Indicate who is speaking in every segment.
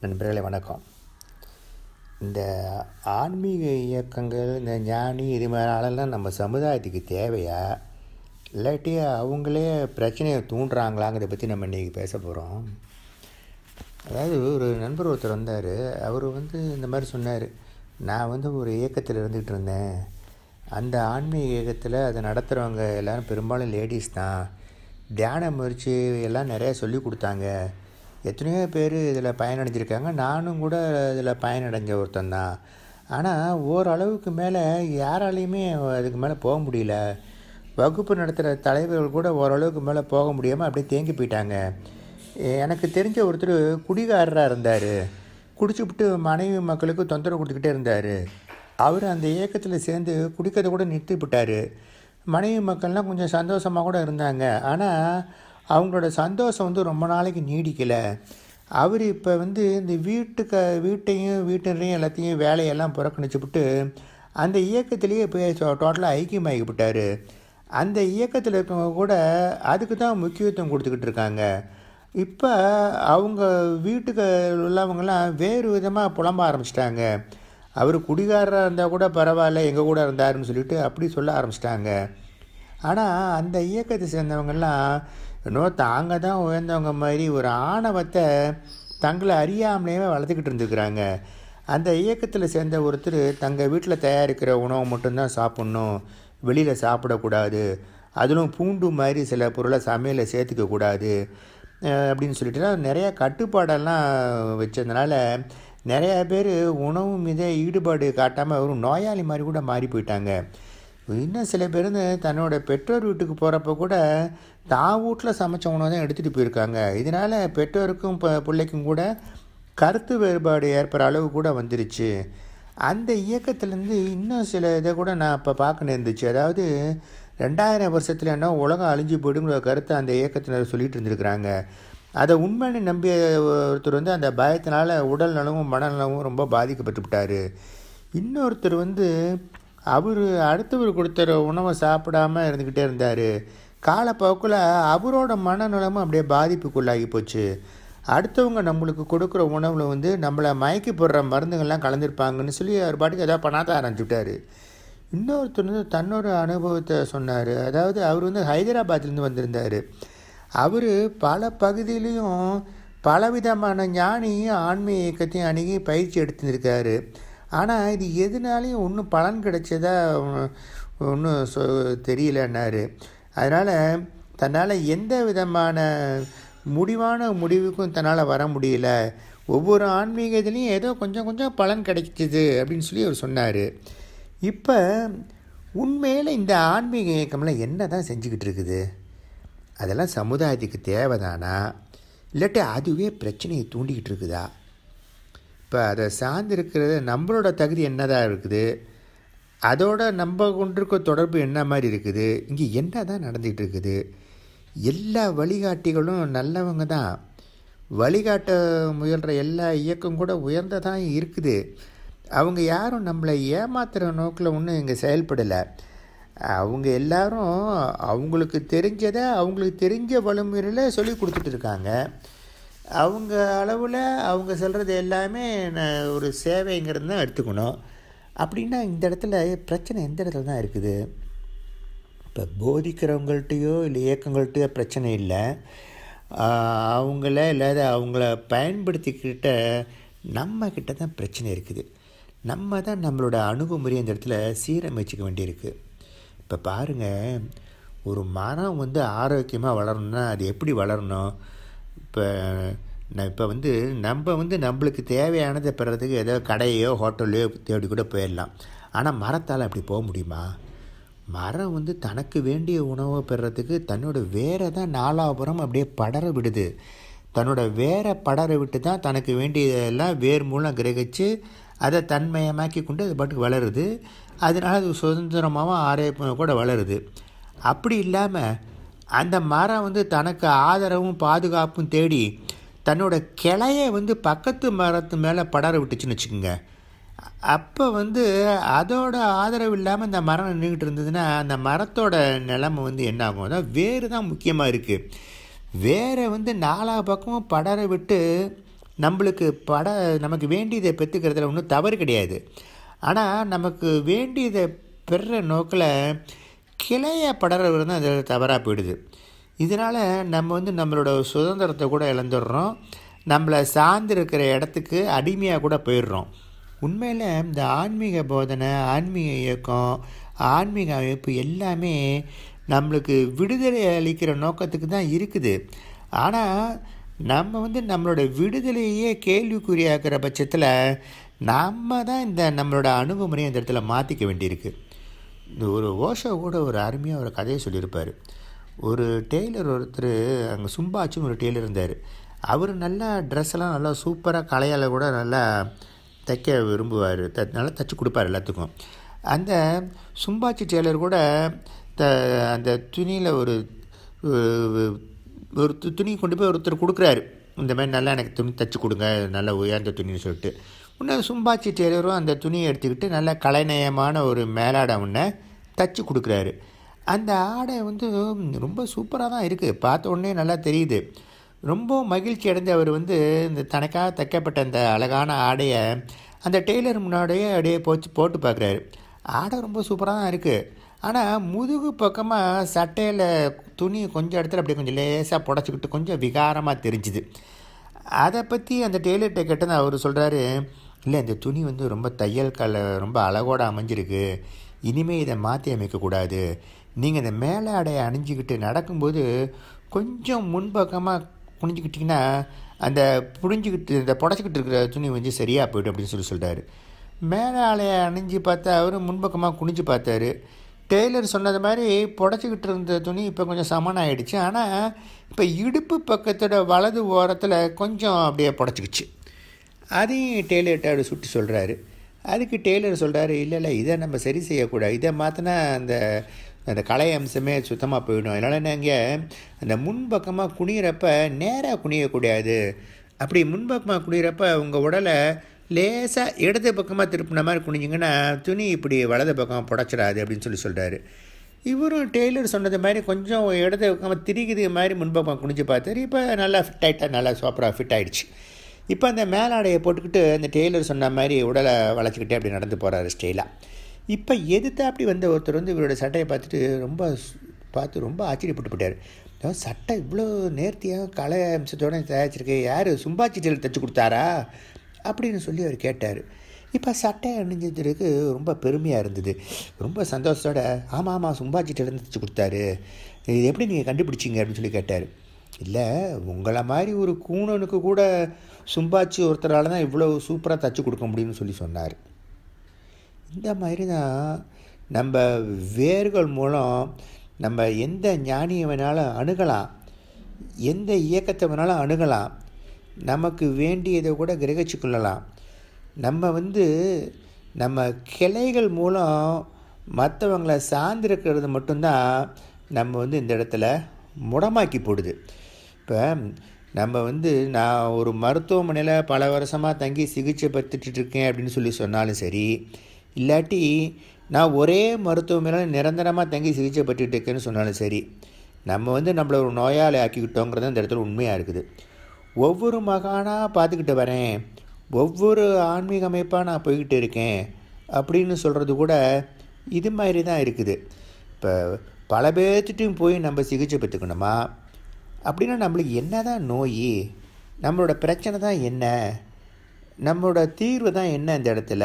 Speaker 1: நண்பர்களே வணக்கம். இந்த ஆன்மீக இயக்கங்கள் இந்த ஞானி இது மாதிரி ஆளெல்லாம் நம்ம சமுதாயத்துக்கு தேவையா? இல்லாட்டி அவங்களே பிரச்சனையை தூண்டுறாங்களாங்கிறத பற்றி நம்ம இன்றைக்கி பேச போகிறோம் அதாவது ஒரு நண்பர் ஒருத்தர் வந்தார். அவர் வந்து இந்த மாதிரி சொன்னார். நான் வந்து ஒரு இயக்கத்தில் இருந்துகிட்டு இருந்தேன். அந்த ஆன்மீக இயக்கத்தில் அதை நடத்துகிறவங்க எல்லோரும் பெரும்பாலும் லேடிஸ் தான். தியான முயற்சி எல்லாம் நிறையா சொல்லி கொடுத்தாங்க. எத்தனையோ பேர் இதில் பயனடைஞ்சிருக்காங்க. நானும் கூட இதில் பயனடைஞ்ச ஒருத்தன் தான் ஆனால் ஓரளவுக்கு மேலே யாராலையுமே அதுக்கு மேலே போக முடியல. வகுப்பு நடத்துகிற தலைவர்கள் கூட ஓரளவுக்கு மேலே போக முடியாமல் அப்படியே தேங்கி போயிட்டாங்க. எனக்கு தெரிஞ்ச ஒருத்தர் குடிகாரராக இருந்தார். குடிச்சுவிட்டு மனைவி மக்களுக்கு தொந்தரவு கொடுத்துக்கிட்டே இருந்தார். அவர் அந்த இயக்கத்தில் சேர்ந்து குடிக்கிறத கூட நிறுத்திவிட்டார். மனைவி மக்கள்லாம் கொஞ்சம் சந்தோஷமாக கூட இருந்தாங்க. ஆனால் அவங்களோட சந்தோஷம் வந்து ரொம்ப நாளைக்கு நீடிக்கலை. அவர் இப்போ வந்து இந்த வீட்டுக்கு வீட்டையும் வீட்டினரையும் எல்லாத்தையும் வேலையெல்லாம் புறக்கணிச்சுவிட்டு அந்த இயக்கத்திலேயே போய் டோட்டலாக ஐக்கியமாகிவிட்டார். அந்த இயக்கத்தில் இருக்கவங்க கூட அதுக்கு தான் முக்கியத்துவம் கொடுத்துக்கிட்டு இருக்காங்க. இப்போ அவங்க வீட்டுக்கு உள்ளவங்கெல்லாம் வேறு விதமாக புலம்ப ஆரம்பிச்சிட்டாங்க. அவர் குடிகாரராக இருந்தால் கூட பரவாயில்ல எங்கள் கூட இருந்தாருன்னு சொல்லிட்டு அப்படி சொல்ல ஆரம்பிச்சிட்டாங்க. ஆனால் அந்த இயக்கத்தை சேர்ந்தவங்கெல்லாம் இன்னும் தாங்க தான் உயர்ந்தவங்க மாதிரி ஒரு ஆணவத்தை தங்களை அறியாமலேயே வளர்த்துக்கிட்டு இருந்துக்கிறாங்க அந்த இயக்கத்தில் சேர்ந்த ஒருத்தர் தங்கள் வீட்டில் தயாரிக்கிற உணவை மட்டும்தான் சாப்பிட்ணும் வெளியில் சாப்பிடக்கூடாது அதிலும் பூண்டு மாதிரி சில பொருளை சமையலில் சேர்த்துக்கக்கூடாது அப்படின்னு சொல்லிட்டு நிறையா கட்டுப்பாடெல்லாம் வச்சதுனால நிறையா பேர் உணவு மீதே ஈடுபாடு காட்டாமல் ஒரு நோயாளி மாதிரி கூட மாறி போயிட்டாங்க. இன்னும் சில பேர் தன்னோட பெற்றோர் வீட்டுக்கு போகிறப்ப கூட தான் வீட்டில் சமைச்ச உணவு தான் எடுத்துகிட்டு போயிருக்காங்க. இதனால் பெற்றோருக்கும் இப்போ பிள்ளைக்கும் கூட கருத்து வேறுபாடு ஏற்படுற அளவு கூட வந்துருச்சு. அந்த இயக்கத்துலேருந்து இன்னும் சில இதை கூட நான் இப்போ பார்க்க நேர்ந்துச்சு. அதாவது ரெண்டாயிரம் வருஷத்தில் என்ன உலகம் அழிஞ்சு போயிடுங்கிற கருத்தை அந்த இயக்கத்தினர் சொல்லிட்டு இருந்திருக்கிறாங்க. அதை உண்மைன்னு நம்பிய ஒருத்தர் வந்து அந்த பயத்தினால் உடல் நலமும் மனநலமும் ரொம்ப பாதிக்கப்பட்டு விட்டார் இன்னொருத்தர் வந்து அவர் அடுத்தவர் கொடுத்த உணவை சாப்பிடாம இருந்துக்கிட்டே இருந்தார். காலப்போக்கில் அவரோட மனநலமும் அப்படியே பாதிப்புக்குள்ளாகி போச்சு. அடுத்தவங்க நம்மளுக்கு கொடுக்குற உணவில் வந்து நம்மளை மயக்கி போடுற மருந்துகள்லாம் கலந்துருப்பாங்கன்னு சொல்லி அவர் பாட்டுக்கு எதாவது பண்ணாத ஆரம்பிச்சுட்டார். இன்னொருத்தர் வந்து தன்னோட அனுபவத்தை சொன்னார். அதாவது அவர் வந்து ஹைதராபாத்லேருந்து வந்திருந்தார். அவர் பல பகுதியிலையும் பலவிதமான ஞானியும் ஆன்மீக இயக்கத்தையும் அணுகி பயிற்சி எடுத்துருக்காரு ஆனால் இது எதுனாலையும் ஒன்றும் பலன் கிடைச்சதா ஒன்றும் சொ தெரியலன்னாரு. அதனால் தன்னால் எந்த விதமான முடிவான முடிவுக்கும் தன்னால் வர முடியல. ஒவ்வொரு ஆன்மீக இதுலேயும் ஏதோ கொஞ்சம் கொஞ்சம் பலன் கிடைச்சிது அப்படின்னு சொல்லி அவர் சொன்னார். இப்போ உண்மையில் இந்த ஆன்மீக இயக்கம்லாம் என்ன தான் செஞ்சுக்கிட்டு இருக்குது? அதெல்லாம் சமுதாயத்துக்கு தேவைதானா? இல்லாட்டி அதுவே பிரச்சனையை தூண்டிக்கிட்டு இருக்குதா? இப்போ அதை சார்ந்திருக்கிறது நம்மளோட தகுதி என்னதான் இருக்குது? அதோட நம்ம கொண்டிருக்க தொடர்பு என்ன மாதிரி இருக்குது? இங்கே என்ன தான் நடந்துக்கிட்டு இருக்குது? எல்லா வழிகாட்டிகளும் நல்லவங்க தான். வழிகாட்ட முயல்கிற எல்லா இயக்கம் கூட உயர்ந்ததான் இருக்குது. அவங்க யாரும் நம்மளை ஏமாத்துகிற நோக்கில் ஒன்றும் இங்கே செயல்படலை. அவங்க எல்லாரும் அவங்களுக்கு தெரிஞ்சதை அவங்களுக்கு தெரிஞ்ச வழிமுறையில் சொல்லி கொடுத்துட்டு இருக்காங்க. அவங்க அளவில் அவங்க சொல்கிறது எல்லாமே ஒரு சேவைங்கிறது தான் எடுத்துக்கணும். அப்படின்னா இந்த இடத்துல பிரச்சனை எந்த இடத்துல தான் இருக்குது? இப்போ போதிக்கிறவங்கள்ட்டையோ இல்லை இயக்கங்கள்ட்டையோ பிரச்சனை இல்லை. அவங்கள இல்லாத அவங்கள பயன்படுத்திக்கிட்ட நம்ம தான் பிரச்சனை இருக்குது. நம்ம தான் நம்மளோட அணுகுமுறை இந்த இடத்துல சீரமைச்சிக்க வேண்டியிருக்கு. இப்போ பாருங்கள் ஒரு மரம் வந்து ஆரோக்கியமாக வளரணும்னா அது எப்படி வளரணும்? இப்போ நான் இப்போ வந்து நம்ம வந்து நம்மளுக்கு தேவையானதை பெறதுக்கு ஏதோ கடையோ ஹோட்டல்லையோ தேடி கூட போயிடலாம். ஆனால் மரத்தால் அப்படி போக முடியுமா? மரம் வந்து தனக்கு வேண்டிய உணவை பெறத்துக்கு தன்னோட வேரை தான் நாலாபுரம் அப்படியே படர விடுது. தன்னோட வேரை படர விட்டு தான் தனக்கு வேண்டியதெல்லாம் வேர் மூலம் கிரகிச்சு அதை தன்மயமாக்கி கொண்டு அது பாட்டுக்கு வளருது. அதனால் அது சுதந்திரமாகவும் ஆரோக்கியமாக கூட வளருது. அப்படி இல்லாமல் அந்த மரம் வந்து தனக்கு ஆதரவும் பாதுகாப்பும் தேடி தன்னோட கிளையை வந்து பக்கத்து மரத்து மேலே படர விட்டுச்சுன்னு வச்சுக்கோங்க. அப்போ வந்து அதோட ஆதரவு இல்லாமல் இந்த மரம் நின்றுக்கிட்டு இருந்ததுன்னா அந்த மரத்தோட நிலைமை வந்து என்ன ஆகும்? அதான் வேறு தான் முக்கியமாக இருக்குது வேரை வந்து நாலா பக்கமும் படர விட்டு நம்மளுக்கு பட நமக்கு வேண்டியதை பெற்றுக்கிறதுல ஒன்றும் தவறு கிடையாது. ஆனால் நமக்கு வேண்டியதை பெற நோக்கில் கிளைய படறவர் தான் அது தவறாக போயிடுது. இதனால் நம்ம வந்து நம்மளோட சுதந்திரத்தை கூட இழந்துடுறோம். நம்மளை சார்ந்திருக்கிற இடத்துக்கு அடிமையாக கூட போயிடுறோம். உண்மையில் இந்த ஆன்மீக போதனை ஆன்மீக இயக்கம் ஆன்மீக அமைப்பு எல்லாமே நம்மளுக்கு விடுதலை அளிக்கிற நோக்கத்துக்கு தான் இருக்குது. ஆனால் நம்ம வந்து நம்மளோட விடுதலையே கேள்விக்குறியாக்குற பட்சத்தில் நம்ம தான் இந்த நம்மளோட அணுகுமுறையை இந்த இடத்துல மாற்றிக்க வேண்டியிருக்கு. இந்த ஒரு ஓஷோ கூட ஒரு அருமையாக ஒரு கதையை சொல்லியிருப்பார். ஒரு டெய்லர் ஒருத்தர் அங்கே சும்பாச்சுன்னு ஒரு டெய்லர் இருந்தார். அவர் நல்லா ட்ரெஸ் எல்லாம் நல்லா சூப்பராக கலையால் கூட நல்லா தைக்க விரும்புவார். த நல்லா தைச்சி கொடுப்பார் எல்லாத்துக்கும். அந்த சும்பாச்சி டெய்லர் கூட த அந்த துணியில் ஒரு ஒரு துணி கொண்டு போய் ஒருத்தர் கொடுக்குறாரு. இந்த மாதிரி நல்லா எனக்கு துணி தைச்சி கொடுங்க நல்லா உயர்ந்த துணின்னு சொல்லிட்டு. உடனே சும்பாச்சி டெய்லரும் அந்த துணியை எடுத்துக்கிட்டு நல்ல கலைநயமான ஒரு மேலாடை ஒன்றை தச்சு கொடுக்குறாரு. அந்த ஆடை வந்து ரொம்ப சூப்பராக தான் இருக்குது பார்த்த உடனே நல்லா தெரியுது. ரொம்ப மகிழ்ச்சி அடைந்து அவர் வந்து இந்த தனக்காக தைக்கப்பட்ட அந்த அழகான ஆடையை அந்த டெய்லர் முன்னாடியே அப்படியே போச்சு போட்டு பார்க்குறாரு. ஆடை ரொம்ப சூப்பராக தான் இருக்குது ஆனால் முதுகு பக்கமாக சட்டையில் துணி கொஞ்சம் இடத்துல அப்படியே கொஞ்சம் லேசாக புடச்சிக்கிட்டு கொஞ்சம் விகாரமாக தெரிஞ்சுது. அதை பற்றி அந்த டெய்லர்கிட்ட கேட்டது அவர் சொல்கிறாரு இல்லை இந்த துணி வந்து ரொம்ப தையல் கல ரொம்ப அழகோட அமைஞ்சிருக்கு. இனிமேல் இதை மாற்றி அமைக்கக்கூடாது நீங்கள் இந்த மேலே அடையை அணிஞ்சிக்கிட்டு நடக்கும்போது கொஞ்சம் முன்பக்கமாக குனிஞ்சிக்கிட்டிங்கன்னா அந்த புழிஞ்சிக்கிட்டு இந்த புடச்சிக்கிட்டு இருக்கிற துணி வந்து சரியாக போய்ட்டு அப்படின்னு சொல்லி சொல்கிறாரு மேலே ஆலையை அணிஞ்சு பார்த்தா அவர் முன்பக்கமாக குனிஞ்சு பார்த்தாரு. டெய்லர் சொன்னது மாதிரி புடச்சிக்கிட்டு இருந்த துணி இப்போ கொஞ்சம் சமனாயிடுச்சு. ஆனால் இப்போ இடுப்பு பக்கத்தோட வலது ஓரத்தில் கொஞ்சம் அப்படியே புடச்சிக்கிச்சு. அதையும் டெய்லர்கிட்ட சுட்டி சொல்கிறாரு அதுக்கு டெய்லர் சொல்கிறாரு இல்லை இல்லை இதை நம்ம சரி செய்யக்கூடாது. இதை மாற்றினா அந்த அந்த கலை அம்சமே சுத்தமாக போயிடும். அதனால் நீங்கள் அந்த முன்பக்கமாக குனிகிறப்ப நேராக குனியக்கூடாது. அப்படி முன்பக்கமாக குனிகிறப்ப உங்கள் உடலை லேசாக இடது பக்கமாக திருப்பின மாதிரி குனிஞ்சிங்கன்னா துணி இப்படி வலது பக்கம் புடச்சிடாது அப்படின்னு சொல்லி சொல்கிறாரு இவரும் டெய்லர் சொன்னது மாதிரி கொஞ்சம் இடது பக்கமாக திரிக்குது மாதிரி முன்பக்கமாக குனிஞ்சு பார்த்தாரு. இப்போ நல்லா ஃபிட் ஆகிட்டா நல்லா சூப்பராக ஃபிட் ஆகிடுச்சு இப்போ அந்த மேலாடையை போட்டுக்கிட்டு அந்த டெய்லர் சொன்ன மாதிரி உடலை வளைச்சிக்கிட்டே அப்படி நடந்து போகிறாரு ஸ்டைலாக இப்போ எதிர்த்து அப்படி வந்த ஒருத்தர் வந்து இவரோட சட்டையை பார்த்துட்டு ரொம்ப பார்த்து ரொம்ப ஆச்சரியப்பட்டு போயிட்டார். சட்டை இவ்வளோ நேர்த்தியாக கலை அம்சத்தோடு தயாரிச்சிருக்கு. யார்? சும்பாச்சிட்டியில் தைச்சி கொடுத்தாரா? அப்படின்னு சொல்லி அவர் கேட்டார். இப்போ சட்டை அணிஞ்சதுக்கு ரொம்ப பெருமையாக இருந்தது. ரொம்ப சந்தோஷத்தோட ஆமாம் ஆமாம் சும்பாச்சி தைச்சி கொடுத்தாரு. இது எப்படி நீங்கள் கண்டுபிடிச்சிங்க? அப்படின்னு சொல்லி கேட்டார். இல்லை உங்களை மாதிரி ஒரு கூணனுக்கு கூட சும்பாச்சி ஒருத்தரால் தான் இவ்வளோ சூப்பராக தச்சு கொடுக்க முடியும்னு சொல்லி சொன்னார். இந்த மாதிரி தான் நம்ம வேர்கள் மூலம் நம்ம எந்த ஞானியை வேணாலும் அணுகலாம். எந்த இயக்கத்தை வேணாலும் அணுகலாம். நமக்கு வேண்டியதை கூட கிரகிச்சு கொள்ளலாம். நம்ம வந்து நம்ம கிளைகள் மூலம் மற்றவங்களை சார்ந்திருக்கிறது மட்டும்தான் நம்ம வந்து இந்த இடத்துல முடமாக்கி போடுது. இப்போ நம்ம வந்து நான் ஒரு மருத்துவமனையில் பல வருஷமாக தங்கி சிகிச்சை பெற்றுட்டு இருக்கேன் அப்படின்னு சொல்லி சொன்னாலும் சரி இல்லாட்டி நான் ஒரே மருத்துவமனையில் நிரந்தரமாக தங்கி சிகிச்சை பெற்றுட்டு இருக்கேன்னு சொன்னாலும் சரி நம்ம வந்து நம்மளை ஒரு நோயாளி ஆக்கிக்கிட்டோங்கிறது இந்த இடத்துல உண்மையாக இருக்குது. ஒவ்வொரு மகானாக பார்த்துக்கிட்டு வரேன் ஒவ்வொரு ஆன்மீக அமைப்பாக நான் போய்கிட்டு இருக்கேன் அப்படின்னு சொல்கிறது கூட இது மாதிரி தான் இருக்குது. இப்போ பல பேர்த்திட்டையும் போய் நம்ம சிகிச்சை பெற்றுக்கணுமா? அப்படின்னா நம்மளுக்கு என்ன தான் நோய் நம்மளோட பிரச்சனை தான் என்ன நம்மளோட தீர்வு தான் என்ன இந்த இடத்துல?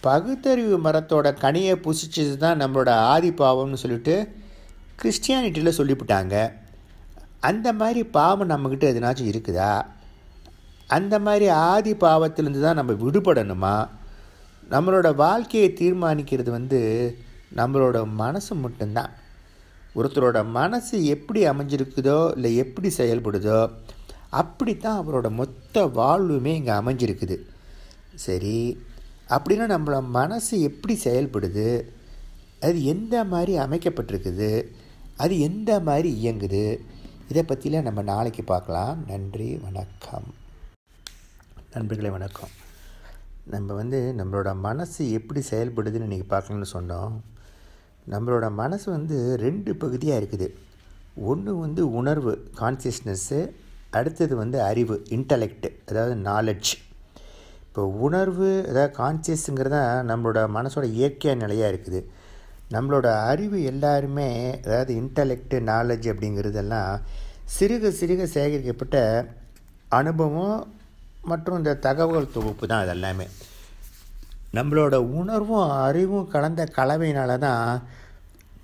Speaker 1: பகுத்தறிவு மரத்தோட கனியை புசிச்சது தான் நம்மளோட ஆதி பாவம்னு சொல்லிட்டு கிறிஸ்டியானிட்டியில் சொல்லிவிட்டாங்க. அந்த மாதிரி பாவம் நம்மக்கிட்ட எதுனாச்சும் இருக்குதா? அந்த மாதிரி ஆதி பாவத்திலேருந்து தான் நம்ம விடுபடணுமா? நம்மளோட வாழ்க்கையை தீர்மானிக்கிறது வந்து நம்மளோட மனசு மட்டும்தான். ஒருத்தரோட மனசு எப்படி அமைஞ்சிருக்குதோ இல்லை எப்படி செயல்படுதோ அப்படி தான் அவரோட மொத்த வாழ்வுமே இங்கே அமைஞ்சிருக்குது. சரி அப்படின்னா நம்மளோட மனசு எப்படி செயல்படுது? அது எந்த மாதிரி அமைக்கப்பட்டிருக்குது? அது எந்த மாதிரி இயங்குது? இதை பற்றிலாம் நம்ம நாளைக்கு பார்க்கலாம். நன்றி வணக்கம். நண்பர்களே வணக்கம். நம்ம வந்து நம்மளோட மனசு எப்படி செயல்படுதுன்னு இன்றைக்கி பார்க்கணுன்னு சொன்னோம். நம்மளோட மனசு வந்து ரெண்டு பகுதியாக இருக்குது. ஒன்று வந்து உணர்வு கான்சியஸ்னஸ்ஸு அடுத்தது வந்து அறிவு இன்டலெக்ட் அதாவது நாலெட்ஜ் இப்போ உணர்வு அதாவது கான்சியஸுங்கிறது தான் நம்மளோட மனசோட இயற்கையான நிலையாக இருக்குது. நம்மளோட அறிவு எல்லாருமே அதாவது இன்டலெக்ட் நாலெட்ஜ் அப்படிங்கிறதெல்லாம் சிறுக சிறுக சேகரிக்கப்பட்ட அனுபவம் மற்றும் இந்த தகவல் தொகுப்பு தான் அது எல்லாமே நம்மளோட உணர்வும் அறிவும் கலந்த கலவையினால தான்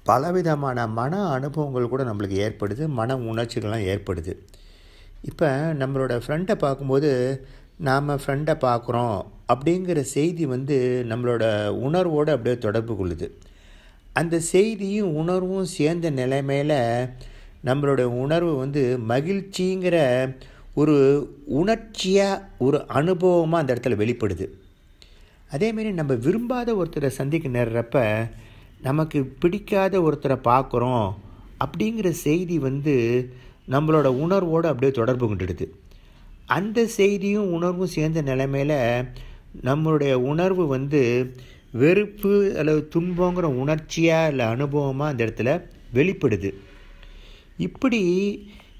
Speaker 1: பலவிதமான மன அனுபவங்கள் கூட நம்மளுக்கு ஏற்படுது மன உணர்ச்சிகள்லாம் ஏற்படுது. இப்போ நம்மளோட ஃப்ரெண்டை பார்க்கும்போது நாம் ஃப்ரெண்டை பார்க்குறோம் அப்படிங்கிற செய்தி வந்து நம்மளோட உணர்வோடு அப்படியே தொடர்பு கொள்ளுது. அந்த செய்தியும் உணர்வும் சேர்ந்த நிலைமையில் நம்மளோட உணர்வு வந்து மகிழ்ச்சிங்கிற ஒரு உணர்ச்சியாக ஒரு அனுபவமாக அந்த இடத்துல வெளிப்படுது. அதேமாரி நம்ம விரும்பாத ஒருத்தரை சந்திக்க நேர்றப்ப நமக்கு பிடிக்காத ஒருத்தரை பார்க்குறோம் அப்படிங்கிற செய்தி வந்து நம்மளோட உணர்வோடு அப்படியே தொடர்பு கொண்டுடுது. அந்த செய்தியும் உணர்வும் சேர்ந்த நிலைமையில் நம்மளுடைய உணர்வு வந்து வெறுப்பு அல்லது துன்பங்கிற உணர்ச்சியாக இல்லை அனுபவமாக அந்த இடத்துல வெளிப்படுது. இப்படி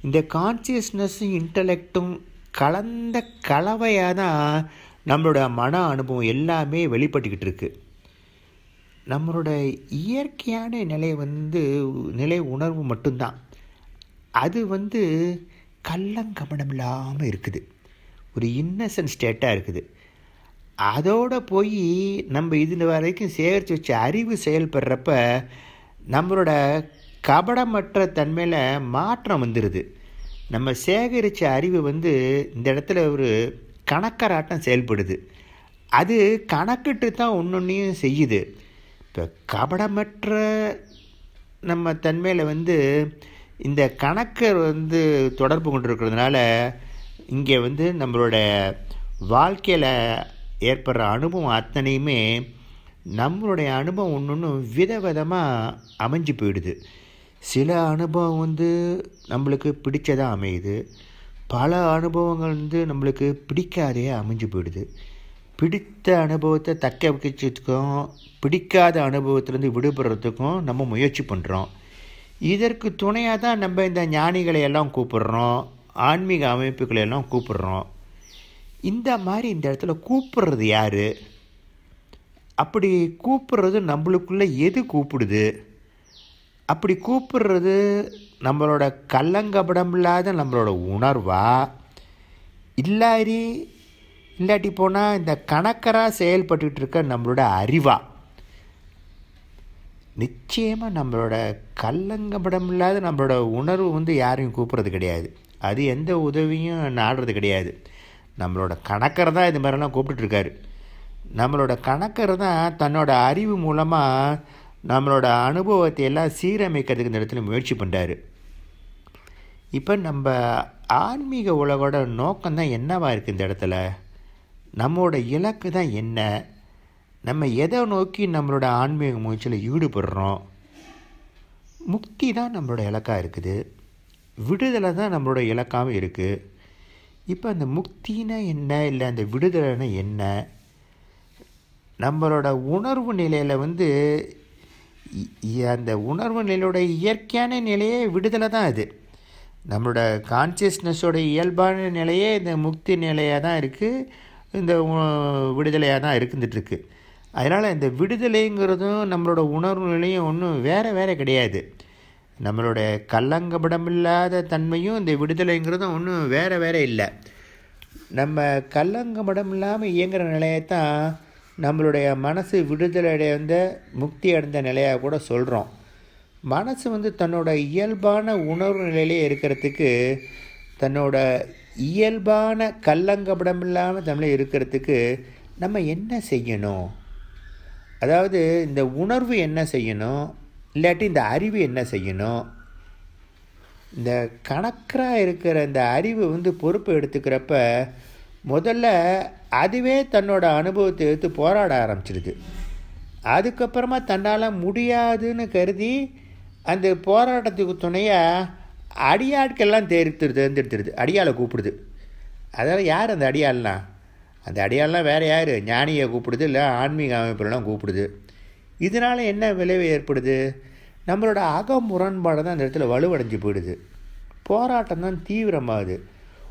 Speaker 1: இந்த கான்சியஸ்னஸும் இன்டலெக்டும் கலந்த கலவையாக தான் நம்மளோட மன அனுபவம் எல்லாமே வெளிப்பட்டுக்கிட்டு இருக்குது நம்மளோட இயற்கையான நிலை வந்து நிலை உணர்வு மட்டும்தான். அது வந்து கள்ளங்கபடம் இல்லாமல் இருக்குது. ஒரு இன்னசென்ட் ஸ்டேட்டாக இருக்குது. அதோடு போய் நம்ம இது வரைக்கும் சேகரித்து வச்ச அறிவு செயல்படுறப்ப நம்மளோட கபடமற்ற தன்மையில் மாற்றம் வந்துடுது நம்ம சேகரித்த அறிவு வந்து இந்த இடத்துல ஒரு கணக்கராட்டம் செயல்படுது. அது கணக்கிட்டு தான் ஒன்றொன்றையும் செய்யுது. இப்போ கபடமற்ற நம்ம தன்மையில் வந்து இந்த கணக்கர் வந்து தொடர்பு கொண்டிருக்கிறதுனால இங்கே வந்து நம்மளோட வாழ்க்கையில் ஏற்படுற அனுபவம் அத்தனையுமே நம்மளுடைய அனுபவம் ஒன்று ஒன்று விதவிதமாக அமைஞ்சு போயிடுது. சில அனுபவம் வந்து நம்மளுக்கு பிடிச்சதாக அமையுது. பல அனுபவங்கள் வந்து நம்மளுக்கு பிடிக்காதே அமைஞ்சு போயிடுது. பிடித்த அனுபவத்தை தக்க வைக்கிறதுக்கும் பிடிக்காத அனுபவத்திலேருந்து விடுபடுறதுக்கும் நம்ம முயற்சி பண்ணுறோம் இதற்கு துணையாக தான் நம்ம இந்த ஞானிகளை எல்லாம் கூப்பிடுறோம் ஆன்மீக அமைப்புகளை எல்லாம் கூப்பிடுறோம். இந்த மாதிரி இந்த இடத்துல கூப்பிடுறது யார்? அப்படி கூப்பிடுறது நம்மளுக்குள்ளே எது கூப்பிடுது? அப்படி கூப்பிடுறது நம்மளோட கள்ளங்கபடம் இல்லாத நம்மளோட உணர்வா? இல்லாரி இல்லாட்டி போனால் இந்த கணக்கராக செயல்பட்டுக்கிட்டு இருக்க நம்மளோட அறிவா? நிச்சயமாக நம்மளோட கள்ளங்கபடம் இல்லாத நம்மளோட உணர்வு வந்து யாரையும் கூப்பிட்றது கிடையாது. அது எந்த உதவியும் நாடுறது கிடையாது. நம்மளோட கணக்கர் தான் இது மாதிரிலாம் கூப்பிட்டுருக்காரு நம்மளோட கணக்கர் தான் தன்னோட அறிவு மூலமாக நம்மளோட அனுபவத்தை எல்லாம் சீரமைக்கிறதுக்கு இந்த இடத்துல முயற்சி பண்ணுறாரு இப்போ நம்ம ஆன்மீக உலகோட நோக்கம் தான் என்னவாக இருக்குது இந்த இடத்துல? நம்மளோட இலக்கு தான் என்ன? நம்ம எதை நோக்கி நம்மளோட ஆன்மீக முயற்சியில் ஈடுபடுறோம்? முக்தி தான் நம்மளோட இலக்காக இருக்குது. விடுதலை தான் நம்மளோட இலக்காகவும் இருக்குது இப்போ அந்த முக்தினா என்ன? இல்லை அந்த விடுதலைனா என்ன? நம்மளோட உணர்வு நிலையில் வந்து அந்த உணர்வு நிலையோட இயற்கையான நிலையே விடுதலை தான் அது. நம்மளோட கான்சியஸ்னஸோட இயல்பான நிலையே இந்த முக்தி நிலையாக தான் இருக்குது இந்த விடுதலையாக தான் இருந்துகிட்ருக்கு அதனால் இந்த விடுதலைங்கிறதும் நம்மளோட உணர்வு நிலையும் ஒன்றும் வேறு வேறு கிடையாது. நம்மளோட கல்லங்கபடம் இல்லாத தன்மையும் இந்த விடுதலைங்கிறதும் ஒன்றும் வேறு வேறு இல்லை. நம்ம கல்லங்கபடம் இல்லாமல் இயங்குகிற நிலையத்தான் நம்மளுடைய மனசு விடுதலை அடைந்த முக்தி அடைந்த நிலையாக கூட சொல்கிறோம் மனசு வந்து தன்னோட இயல்பான உணர்வு நிலையிலே இருக்கிறதுக்கு தன்னோட இயல்பான கல்லங்கபடம் இல்லாமல் தமிழில் இருக்கிறதுக்கு நம்ம என்ன செய்யணும்? அதாவது இந்த உணர்வு என்ன செய்யணும்? இல்லாட்டி இந்த அறிவு என்ன செய்யணும்? இந்த கணக்கராக இருக்கிற இந்த அறிவு வந்து பொறுப்பு எடுத்துக்கிறப்ப முதல்ல அதுவே தன்னோட அனுபவத்தை எடுத்து போராட ஆரம்பிச்சிருது அதுக்கப்புறமா தன்னால் முடியாதுன்னு கருதி அந்த போராட்டத்துக்கு துணையாக அடியாட்கள்லாம் தேர்த்து தேர்ந்தெடுத்துருது. அடியாளை கூப்பிடுது. அதாவது யார் அந்த அடியாள்லாம் அந்த அடியாள்லாம் வேறு யார்? ஞானியை கூப்பிடுது இல்லை ஆன்மீக அமைப்புலாம் கூப்பிடுது. இதனால் என்ன விளைவு ஏற்படுது? நம்மளோட அக முரண்பாடு தான் அந்த இடத்துல வலுவடைஞ்சு போயிடுது. போராட்டம் தான் தீவிரமாகுது.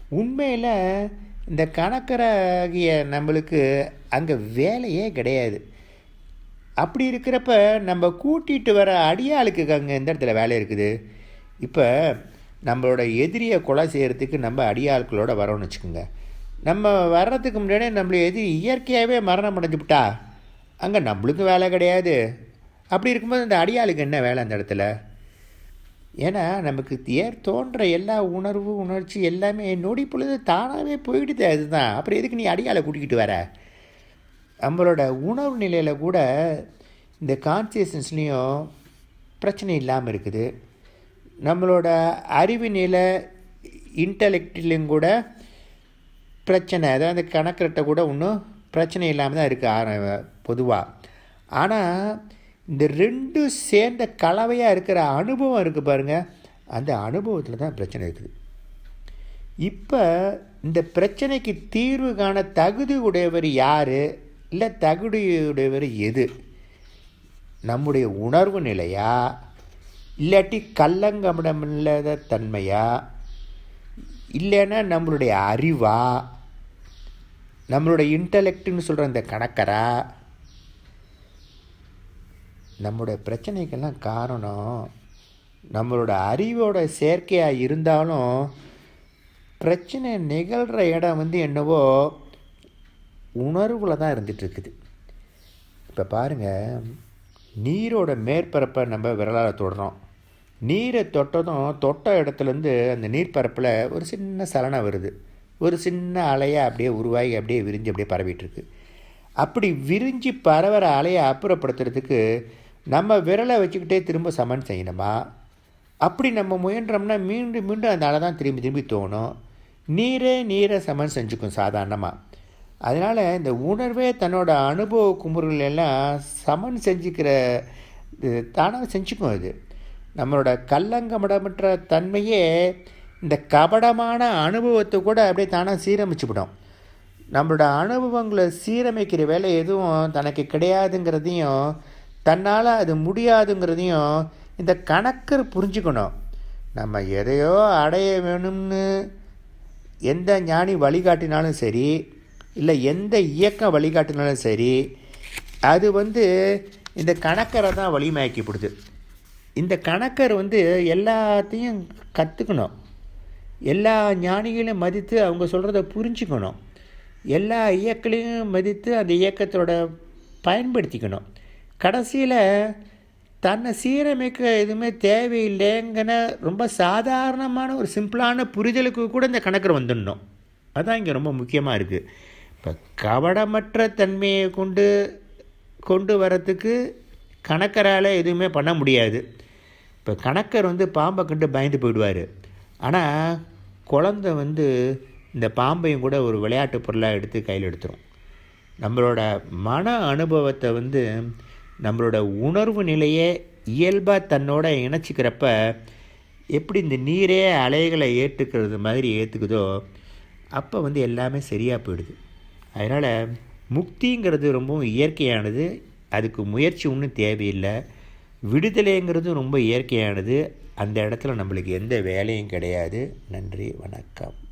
Speaker 1: உண்மையில் இந்த கணக்கராகிய நம்மளுக்கு அங்கே வேலையே கிடையாது. அப்படி இருக்கிறப்ப நம்ம கூட்டிகிட்டு வர அடியாளுக்கு அங்கே எந்த இடத்துல வேலை இருக்குது? இப்போ நம்மளோட எதிரியை கொலை செய்கிறதுக்கு நம்ம அடியாட்களோட வரோம்னு வச்சுக்கோங்க. நம்ம வர்றதுக்கு முன்னாடியே நம்மள எதிரி இயற்கையாகவே மரணம் அடைஞ்சுவிட்டா அங்கே நம்மளுக்கும் வேலை கிடையாது. அப்படி இருக்கும்போது அந்த அடியாளுக்கு என்ன வேலை அந்த இடத்துல? ஏன்னா நமக்கு ஏர் தோன்ற எல்லா உணர்வு உணர்ச்சி எல்லாமே நொடி பொழுது தானாகவே போயிடுது. அதுதான். அப்புறம் எதுக்கு நீ அடியாளை கூட்டிக்கிட்டு வர? நம்மளோட உணவு நிலையில் கூட இந்த கான்சியஸ்னஸ்லேயும் பிரச்சனை இல்லாமல் இருக்குது. நம்மளோட அறிவு நிலை இன்டலெக்ட்லேயும் கூட பிரச்சனை அதாவது கணக்கிட்ட கூட ஒன்றும் பிரச்சனை இல்லாமல் தான் இருக்குது பொதுவாக ஆனால் இந்த ரெண்டும் சேர்ந்த கலவையாக இருக்கிற அனுபவம் இருக்குது பாருங்கள் அந்த அனுபவத்தில் தான் பிரச்சனை இருக்குது. இப்போ இந்த பிரச்சனைக்கு தீர்வு காண தகுதி உடையவர் யார்? இல்லை தகுதியுடையவர் எது? நம்முடைய உணர்வு நிலையா? இல்லாட்டி கல்லங்கமிடமில்லாத தன்மையா? இல்லைன்னா நம்மளுடைய அறிவா? நம்மளுடைய இன்டலெக்ட்னு சொல்கிற அந்த கணக்கரா? நம்மளுடைய பிரச்சனைக்கெல்லாம் காரணம் நம்மளோட அறிவோட செயற்கையாக இருந்தாலும் பிரச்சனை நிகழ்கிற இடம் வந்து என்னவோ உணர்வில் தான் இருந்துகிட்ருக்குது. இப்போ பாருங்கள் நீரோட மேற்பரப்பை நம்ம விரலால் தொடுறோம். நீரை தொட்டதும் தொட்ட இடத்துலேருந்து அந்த நீர்ப்பரப்பில் ஒரு சின்ன சலனம் வருது. ஒரு சின்ன அலையாக அப்படியே உருவாகி அப்படியே விரிஞ்சு அப்படியே பரவிட்டுருக்கு அப்படி விரிஞ்சு பரவுற அலையை அப்புறப்படுத்துறதுக்கு நம்ம விரலை வச்சுக்கிட்டே திரும்ப சமன் செய்யணுமா? அப்படி நம்ம முயன்றோம்னா மீண்டும் மீண்டும் அந்த அலை தான் திரும்பி திரும்பி தோணும். நீரே நீரை சமன் செஞ்சுக்கும் சாதாரணமாக அதனால் இந்த உணர்வே தன்னோட அனுபவ குமுறுகள் எல்லாம் சமன் செஞ்சுக்கிற தானாக செஞ்சுக்கும் இது நம்மளோட கல்லங்கமடமற்ற தன்மையே இந்த கபடமான அனுபவத்தை கூட அப்படியே தானாக சீரமைச்சுவிடும் நம்மளோட அனுபவங்களை சீரமைக்கிற வேலை எதுவும் தனக்கு கிடையாதுங்கிறதையும் தன்னால் அது முடியாதுங்கிறதையும் இந்த கணக்கர் புரிஞ்சுக்கணும். நம்ம எதையோ அடைய வேணும்னு எந்த ஞானி வழிகாட்டினாலும் சரி இல்லை எந்த இயக்கம் வழிகாட்டினாலும் சரி அது வந்து இந்த கணக்கரை தான் வழிமயக்கிப்படுது இந்த கணக்கர் வந்து எல்லாத்தையும் கற்றுக்கணும் எல்லா ஞானிகளையும் மதித்து அவங்க சொல்கிறத புரிஞ்சுக்கணும். எல்லா இயக்கங்களையும் மதித்து அந்த இயக்கத்தோட பயன்படுத்திக்கணும். கடைசியில் தன்னை சீரமைக்க எதுவுமே தேவையில்லைங்கிற ரொம்ப சாதாரணமான ஒரு சிம்பிளான புரிதலுக்கு கூட இந்த கணக்கர் வந்துடணும். அதுதான் இங்கே ரொம்ப முக்கியமாக இருக்குது இப்போ கவடமற்ற தன்மையை கொண்டு கொண்டு வரத்துக்கு கணக்கரால் எதுவுமே பண்ண முடியாது. இப்போ கணக்கர் வந்து பாம்பை கண்டு பயந்து போயிடுவார். ஆனால் குழந்த வந்து இந்த பாம்பையும் கூட ஒரு விளையாட்டு பொருளாக எடுத்து கையில் எடுத்துரும். நம்மளோட மன அனுபவத்தை வந்து நம்மளோட உணர்வு நிலையே இயல்பாக தன்னோட இணைச்சிக்கிறப்ப எப்படி இந்த நீரே அலைகளை ஏற்றுக்கிறது மாதிரி ஏற்றுக்குதோ அப்போ வந்து எல்லாமே சரியாக போயிடுது. அதனால் முக்திங்கிறது ரொம்பவும் இயற்கையானது. அதுக்கு முயற்சி ஒன்றும் தேவையில்லை. விடுதலைங்கிறது ரொம்ப இயற்கையானது. அந்த இடத்துல நம்மளுக்கு எந்த வேலையும் கிடையாது. நன்றி வணக்கம்.